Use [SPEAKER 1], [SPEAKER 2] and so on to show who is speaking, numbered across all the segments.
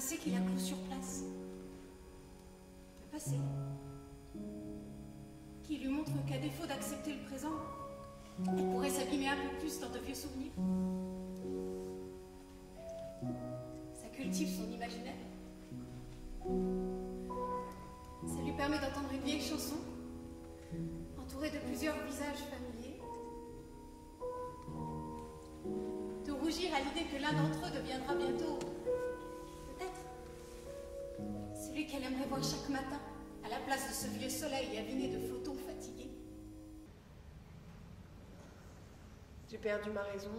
[SPEAKER 1] passé qu'il a clos sur place. Le passé. Qui lui montre qu'à défaut d'accepter le présent, elle pourrait s'abîmer un peu plus dans de vieux souvenirs. Ça cultive son imaginaire. Ça lui permet d'entendre une vieille chanson, entourée de plusieurs visages familiers. De rougir à l'idée que l'un d'entre eux deviendra bientôt, chaque matin à la place de ce vieux soleil aviné de photons fatigués.
[SPEAKER 2] J'ai perdu ma raison,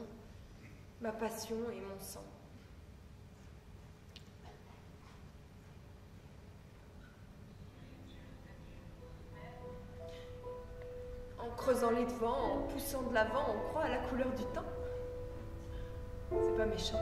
[SPEAKER 2] ma passion et mon sang. En creusant les devants, en poussant de l'avant, on croit à la couleur du temps. C'est pas méchant.